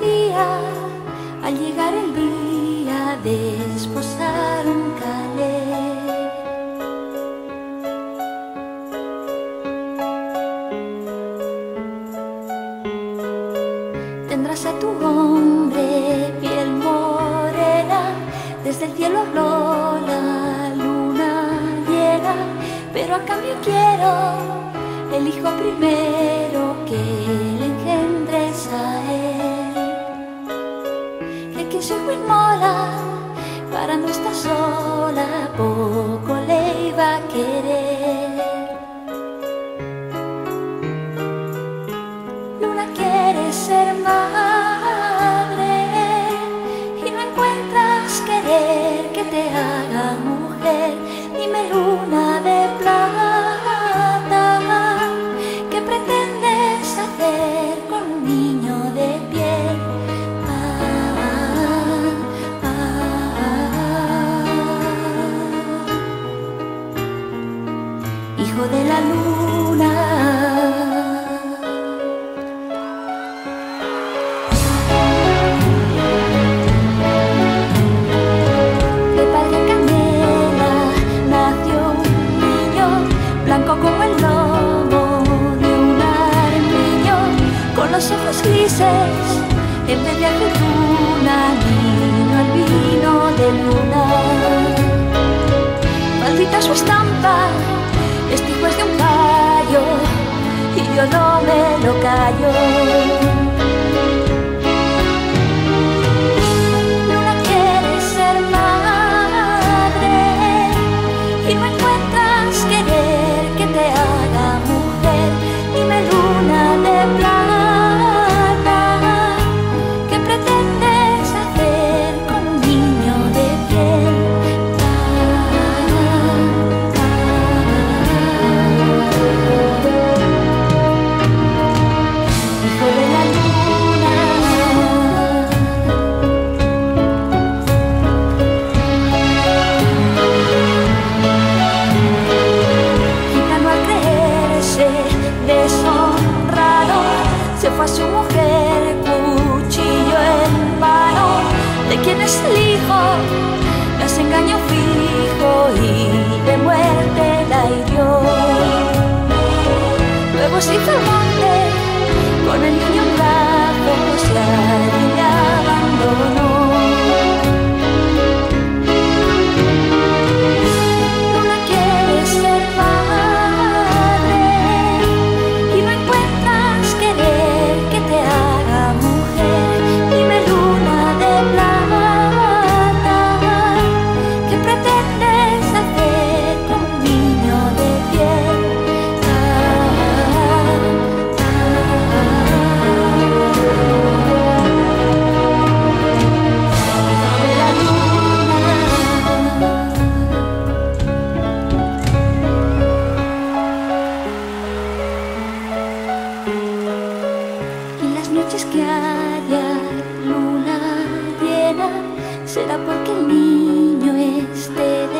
día, al llegar el día de esposar un calé. Tendrás a tu hombre piel morena, desde el cielo habló la luna llena, pero a cambio quiero el hijo primero So. De la luna. De padre canela nació un niño blanco como el lomo de un armiño, con los ojos grises en vez de aceituna, niño albino de luna. Yo no me lo callo. a su mujer, cuchillo en mano, de quien es el hijo, nos engañó. será porque el niño esté